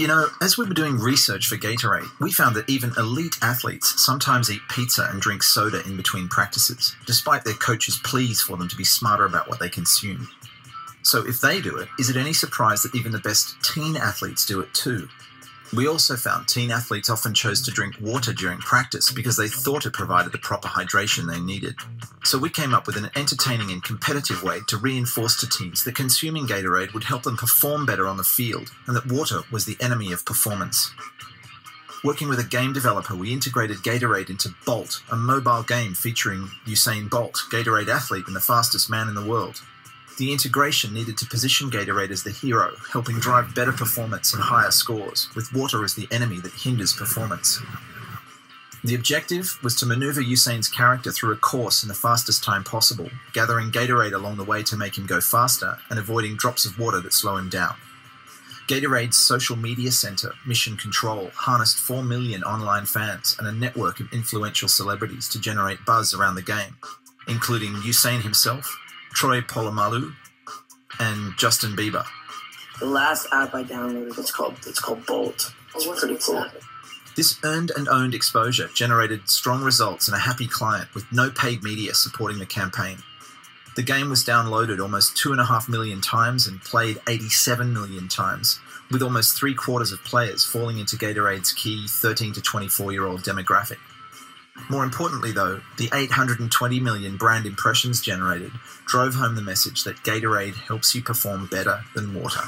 You know, as we were doing research for Gatorade, we found that even elite athletes sometimes eat pizza and drink soda in between practices, despite their coaches' pleas for them to be smarter about what they consume. So, if they do it, is it any surprise that even the best teen athletes do it too? We also found teen athletes often chose to drink water during practice because they thought it provided the proper hydration they needed. So we came up with an entertaining and competitive way to reinforce to teens that consuming Gatorade would help them perform better on the field and that water was the enemy of performance. Working with a game developer, we integrated Gatorade into Bolt, a mobile game featuring Usain Bolt, Gatorade athlete and the fastest man in the world. The integration needed to position Gatorade as the hero, helping drive better performance and higher scores, with water as the enemy that hinders performance. The objective was to maneuver Usain's character through a course in the fastest time possible, gathering Gatorade along the way to make him go faster and avoiding drops of water that slow him down. Gatorade's social media center, Mission Control, harnessed 4 million online fans and a network of influential celebrities to generate buzz around the game, including Usain himself, Troy Polamalu, and Justin Bieber. The last app I downloaded, it's called it's called Bolt. It's pretty cool. This earned and owned exposure generated strong results and a happy client with no paid media supporting the campaign. The game was downloaded almost two and a half million times and played 87 million times, with almost three quarters of players falling into Gatorade's key 13 to 24 year old demographic. More importantly, though, the 820 million brand impressions generated drove home the message that Gatorade helps you perform better than water.